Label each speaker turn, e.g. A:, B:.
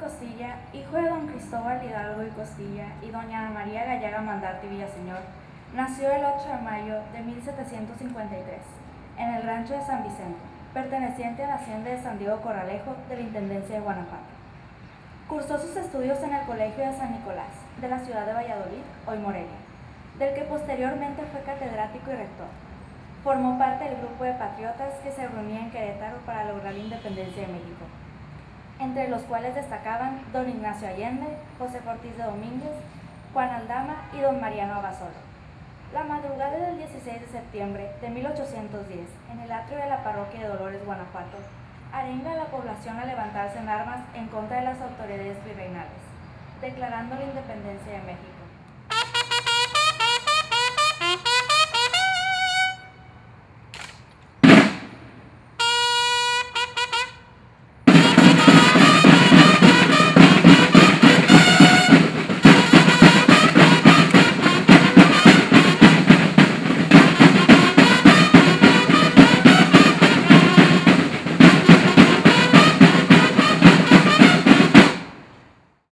A: Costilla, hijo de don Cristóbal Hidalgo y Costilla y doña Ana María Gallaga Mandarte y Villaseñor, nació el 8 de mayo de 1753 en el rancho de San Vicente, perteneciente a la hacienda de San Diego Corralejo de la Intendencia de Guanajuato. Cursó sus estudios en el Colegio de San Nicolás, de la ciudad de Valladolid, hoy Morelia, del que posteriormente fue catedrático y rector. Formó parte del grupo de patriotas que se reunía en Querétaro para lograr la independencia de México, entre los cuales destacaban don Ignacio Allende, José Ortiz de Domínguez, Juan Aldama y don Mariano Abasolo. La madrugada del 16 de septiembre de 1810, en el atrio de la parroquia de Dolores, Guanajuato, arenga a la población a levantarse en armas en contra de las autoridades virreinales, declarando la independencia de México.